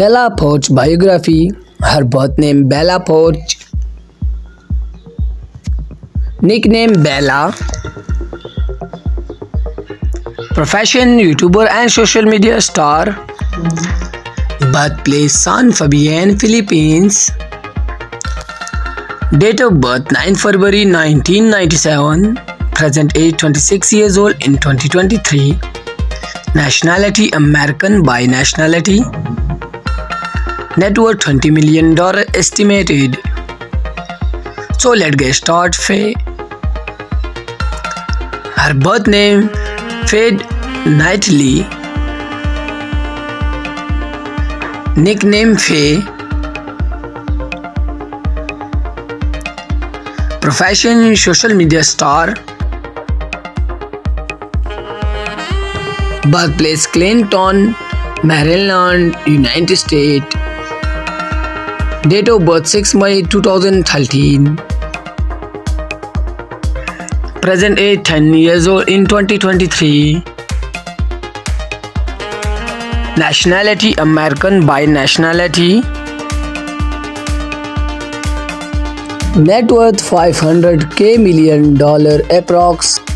बेला फोर्च biography, हर बहुत name Bella Poarch nickname Bella profession YouTuber and social media star birth place San Fabian Philippines date of birth 9 February 1997 present age 26 years old in 2023 nationality American by nationality net worth 20 million dollar estimated so let's get started faye her birth name faye knightley nickname faye profession social media star birthplace clinton maryland united states Date of birth 6 May 2013. Present age 10 years old in 2023. Nationality American by nationality. Net worth 500k million dollar approx.